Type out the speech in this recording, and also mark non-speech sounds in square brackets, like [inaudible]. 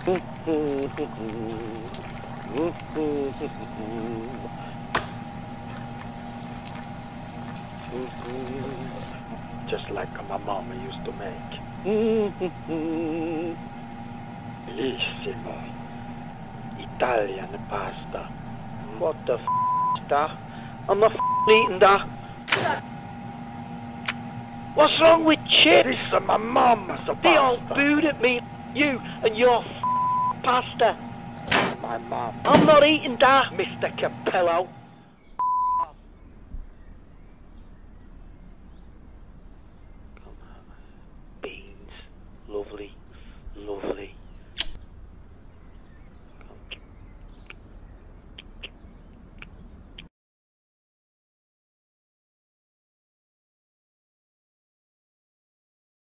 [laughs] Just like my mama used to make. Bellissimo. Italian pasta. What the f is that? I'm not eating that. What's wrong with Chip? Listen, my mama's a They all booed at me. You and your f pasta. My mom. I'm not eating that, Mr. Capello.